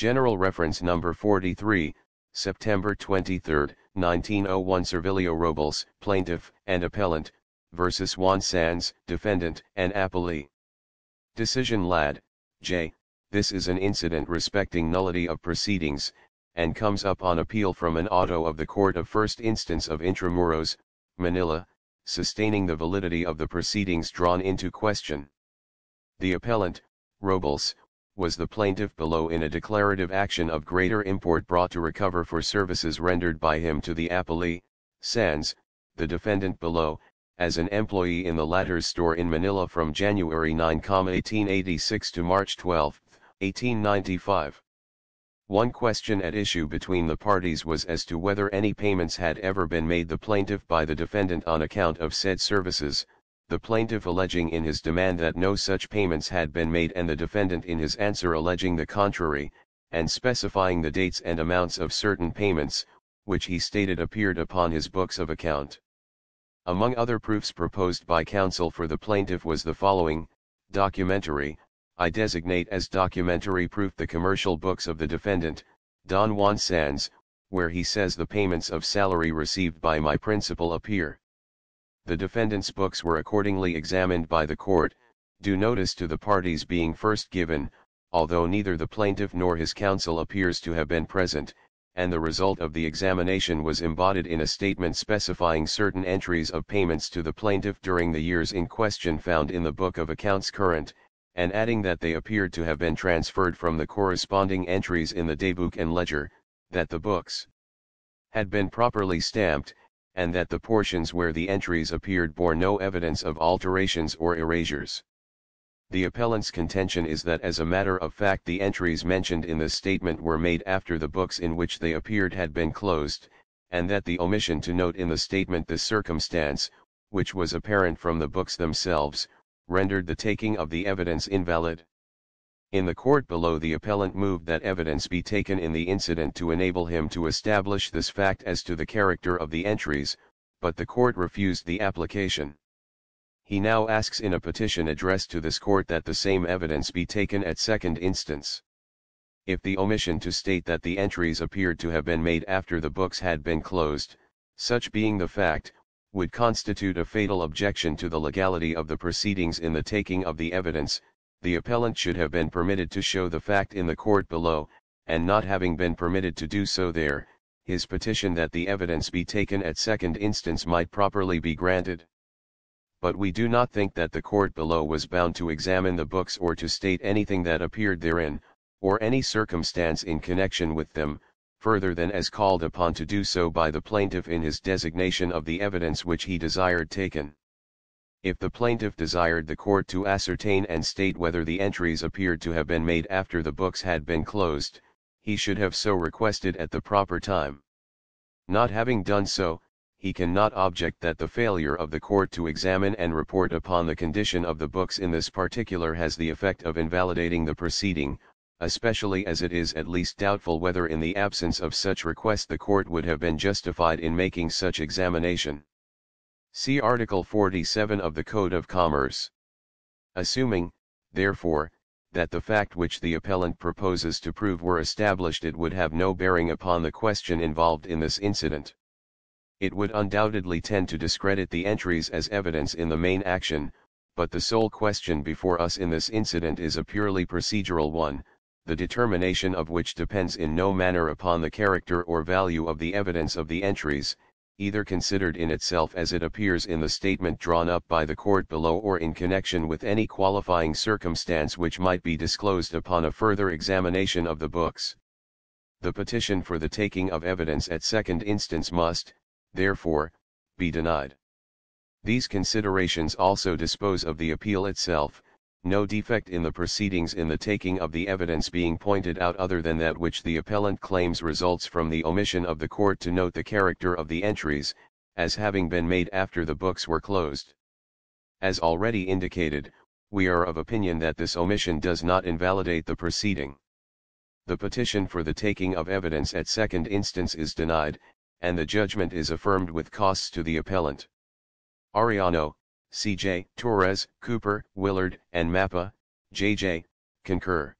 General Reference Number 43, September 23, 1901 Servilio Robles, Plaintiff and Appellant, versus Juan Sanz, Defendant and Appellee. Decision Ladd, J. This is an incident respecting nullity of proceedings, and comes up on appeal from an auto of the Court of First Instance of Intramuros, Manila, sustaining the validity of the proceedings drawn into question. The appellant, Robles, was the plaintiff below in a declarative action of greater import brought to recover for services rendered by him to the appellee, Sanz, the defendant below, as an employee in the latter's store in Manila from January 9, 1886 to March 12, 1895. One question at issue between the parties was as to whether any payments had ever been made the plaintiff by the defendant on account of said services, the plaintiff alleging in his demand that no such payments had been made and the defendant in his answer alleging the contrary, and specifying the dates and amounts of certain payments, which he stated appeared upon his books of account. Among other proofs proposed by counsel for the plaintiff was the following, documentary, I designate as documentary proof the commercial books of the defendant, Don Juan Sanz, where he says the payments of salary received by my principal appear. The defendant's books were accordingly examined by the court, due notice to the parties being first given, although neither the plaintiff nor his counsel appears to have been present, and the result of the examination was embodied in a statement specifying certain entries of payments to the plaintiff during the years in question found in the book of accounts current, and adding that they appeared to have been transferred from the corresponding entries in the daybook and ledger, that the books had been properly stamped, and that the portions where the entries appeared bore no evidence of alterations or erasures. The appellant's contention is that as a matter of fact the entries mentioned in the statement were made after the books in which they appeared had been closed, and that the omission to note in the statement this circumstance, which was apparent from the books themselves, rendered the taking of the evidence invalid. In the court below the appellant moved that evidence be taken in the incident to enable him to establish this fact as to the character of the entries, but the court refused the application. He now asks in a petition addressed to this court that the same evidence be taken at second instance. If the omission to state that the entries appeared to have been made after the books had been closed, such being the fact, would constitute a fatal objection to the legality of the proceedings in the taking of the evidence, the appellant should have been permitted to show the fact in the court below, and not having been permitted to do so there, his petition that the evidence be taken at second instance might properly be granted but we do not think that the court below was bound to examine the books or to state anything that appeared therein, or any circumstance in connection with them, further than as called upon to do so by the plaintiff in his designation of the evidence which he desired taken. If the plaintiff desired the court to ascertain and state whether the entries appeared to have been made after the books had been closed, he should have so requested at the proper time. Not having done so, he cannot object that the failure of the court to examine and report upon the condition of the books in this particular has the effect of invalidating the proceeding, especially as it is at least doubtful whether in the absence of such request the court would have been justified in making such examination. See Article 47 of the Code of Commerce. Assuming, therefore, that the fact which the appellant proposes to prove were established it would have no bearing upon the question involved in this incident. It would undoubtedly tend to discredit the entries as evidence in the main action, but the sole question before us in this incident is a purely procedural one, the determination of which depends in no manner upon the character or value of the evidence of the entries, either considered in itself as it appears in the statement drawn up by the court below or in connection with any qualifying circumstance which might be disclosed upon a further examination of the books. The petition for the taking of evidence at second instance must, therefore, be denied. These considerations also dispose of the appeal itself, no defect in the proceedings in the taking of the evidence being pointed out other than that which the appellant claims results from the omission of the court to note the character of the entries, as having been made after the books were closed. As already indicated, we are of opinion that this omission does not invalidate the proceeding. The petition for the taking of evidence at second instance is denied, and the judgment is affirmed with costs to the appellant. Arellano, C.J. Torres, Cooper, Willard, and Mapa, J.J., concur.